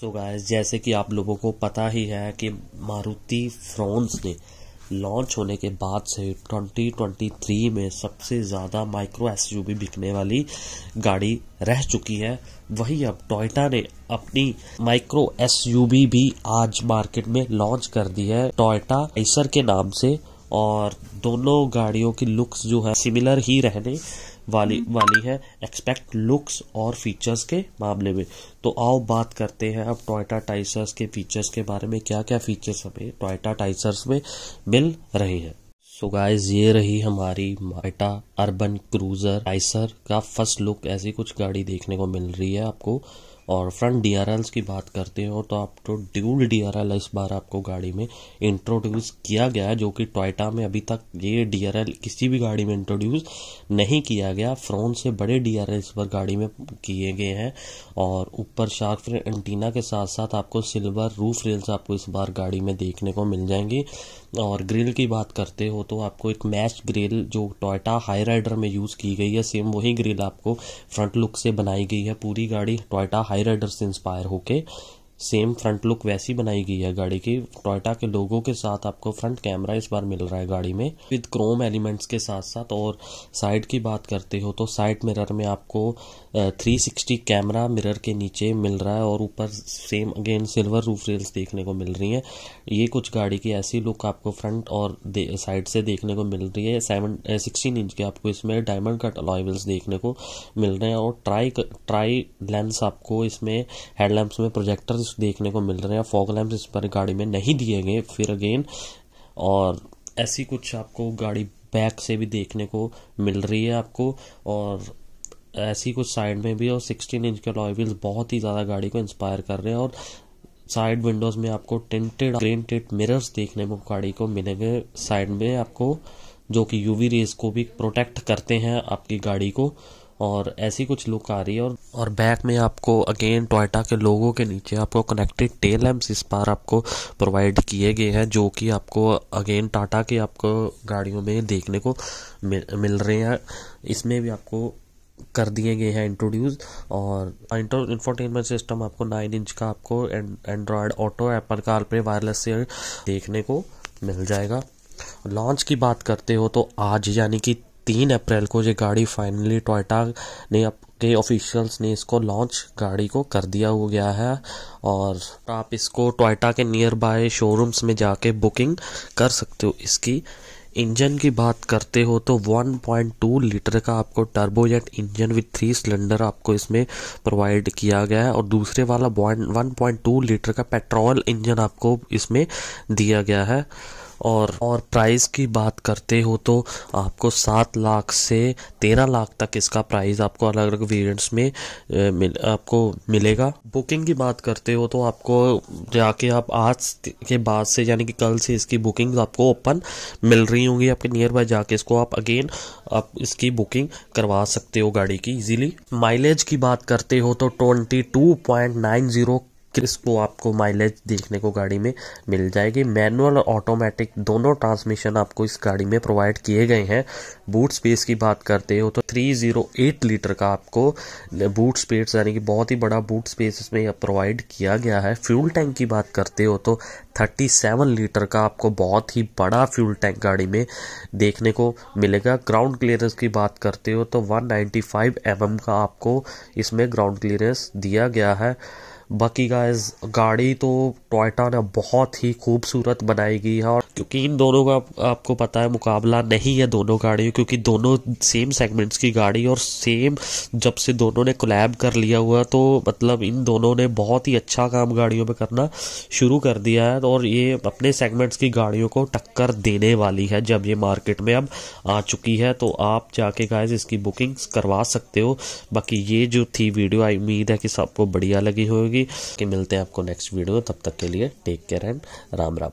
सो so guys जैसे कि आप लोगों को पता ही है कि मारुति फ्रॉन्स ने लॉन्च होने के बाद से 2023 में सबसे ज़्यादा माइक्रो एसयूवी बिकने वाली गाड़ी रह चुकी है। वही अब टोयोटा ने अपनी माइक्रो एसयूवी भी आज मार्केट में लॉन्च कर दी है। टोयोटा आइसर के नाम से और दोनों गाड़ियों की लुक्स जो है सिमिलर ही रहने। वाली वाली है। एक्सपेक्ट लुक्स और फीचर्स के मामले में। तो आओ बात करते हैं अब टोयटा टाइसर्स के फीचर्स के बारे में। क्या क्या फीचर्स हमें टोयटा टाइसर्स में मिल रहे हैं। सो so गाइस ये रही हमारी माइटा अर्बन क्रूजर टाइसर का फ़र्स्ट लुक, ऐसी कुछ गाड़ी देखने को मिल रही है आपको। और फ्रंट डी की बात करते हो तो आपको ड्यूल डीआरएल इस बार आपको गाड़ी में इंट्रोड्यूस किया गया जो कि टोयटा में अभी तक ये डीआरएल किसी भी गाड़ी में इंट्रोड्यूस नहीं किया गया। फ्रोन से बड़े डीआरएल इस बार गाड़ी में किए गए हैं। और ऊपर शार्क एंटीना के साथ साथ आपको सिल्वर रूफ रेल्स आपको इस बार गाड़ी में देखने को मिल जाएँगी। और ग्रिल की बात करते हो तो आपको एक मैच ग्रिल जो टोयटा हाई राइडर में यूज़ की गई है। सेम वही ग्रिल आपको फ्रंट लुक से बनाई गई है। पूरी गाड़ी टोयटा हाई राइडर से इंस्पायर होके। सेम फ्रंट लुक वैसी बनाई गई है गाड़ी की। टोयोटा के लोगों के साथ आपको फ्रंट कैमरा इस बार मिल रहा है गाड़ी में। विद क्रोम एलिमेंट्स के साथ साथ और साइड की बात करते हो तो साइड मिरर में आपको 360 कैमरा मिरर के नीचे मिल रहा है और ऊपर same again silver roof rails देखने को मिल रही हैं। ये कुछ गाड़ी की ऐसी लुक आपको फ्रंट और साइड से देखने को मिल रही है। सेवन सिक्सटीन इंच के आपको इसमें डायमंड कट अलॉयल्स देखने को मिल रहे हैं और ट्राई ट्राई लेंस आपको इसमें हेडलैम्प्स में प्रोजेक्टर देखने को मिल रहे हैं। फॉग लैम्प इस पर गाड़ी में नहीं दिए गए। फिर अगेन और ऐसी कुछ आपको गाड़ी बैक से भी देखने को मिल रही है आपको। और ऐसी कुछ साइड में भी और 16 इंच के लॉय व्हील्स बहुत ही ज़्यादा गाड़ी को इंस्पायर कर रहे हैं। और साइड विंडोज़ में आपको टेंटेड ग्रेंटेड मिरर्स देखने को गाड़ी को मिलेंगे साइड में आपको, जो कि यूवी रेस को भी प्रोटेक्ट करते हैं आपकी गाड़ी को। और ऐसी कुछ लुक आ रही है और और बैक में आपको अगेन टोयटा के लोगों के नीचे आपको कनेक्टेड टेल लैम्प्स इस बार आपको प्रोवाइड किए गए हैं जो कि आपको अगेन टाटा के आपको गाड़ियों में देखने को मिल, रहे हैं। इसमें भी आपको कर दिए गए हैं इंट्रोड्यूस और इंफोटेनमेंट सिस्टम आपको नाइन इंच का आपको Android auto Apple car play wireless से देखने को मिल जाएगा। लॉन्च की बात करते हो तो आज यानी कि तीन अप्रैल को ये गाड़ी फाइनली टोयोटा ने के ऑफिशियल्स ने इसको लॉन्च गाड़ी को कर दिया हो गया है। और आप इसको टोयोटा के नियर बाय शोरूम्स में जाके बुकिंग कर सकते हो। इसकी इंजन की बात करते हो तो 1.2 लीटर का आपको turbojet engine with three cylinder आपको इसमें प्रोवाइड किया गया है। और दूसरे वाला 1.2 लीटर का पेट्रोल इंजन आपको इसमें दिया गया है। और और प्राइस की बात करते हो तो आपको सात लाख से तेरह लाख तक इसका प्राइस आपको अलग अलग वेरिएंट्स में मिल, आपको मिलेगा। बुकिंग की बात करते हो तो आपको जाके आप आज के बाद से यानी कि कल से इसकी बुकिंग आपको ओपन मिल रही होंगी। आपके नियर बाय जाके इसको आप अगेन आप इसकी बुकिंग करवा सकते हो गाड़ी की इजीली माइलेज की बात करते हो तो twenty two point nine zero इसको आपको माइलेज देखने को गाड़ी में मिल जाएगी? मैनुअल और ऑटोमेटिक दोनों ट्रांसमिशन आपको इस गाड़ी में प्रोवाइड किए गए हैं। बूट स्पेस की बात करते हो तो 308 लीटर का आपको बूट स्पेस यानी कि बहुत ही बड़ा बूट स्पेस इसमें प्रोवाइड किया गया है। फ्यूल टैंक की बात करते हो तो 37 लीटर का आपको बहुत ही बड़ा फ्यूल टैंक गाड़ी में देखने को मिलेगा। ग्राउंड क्लियरेंस की बात करते हो तो 195 mm का आपको इसमें ग्राउंड क्लियरेंस दिया गया है। बाकी गाइस गाड़ी तो टोयोटा ने बहुत ही खूबसूरत बनाई गई है और क्योंकि इन दोनों का आपको पता है मुकाबला नहीं है दोनों गाड़ियों, क्योंकि दोनों सेम सेगमेंट्स की गाड़ी और सेम जब से दोनों ने कोलैब कर लिया हुआ तो मतलब इन दोनों ने बहुत ही अच्छा काम गाड़ियों में करना शुरू कर दिया है और ये अपने सेगमेंट्स की गाड़ियों को टक्कर देने वाली है जब ये मार्केट में अब आ चुकी है तो आप जाके गाइज़ इसकी बुकिंग्स करवा सकते हो। बाकी ये जो थी वीडियो आई उम्मीद है कि सबको बढ़िया लगी होगी। कि मिलते हैं आपको नेक्स्ट वीडियो तब तक के लिए take care and Ram Ram.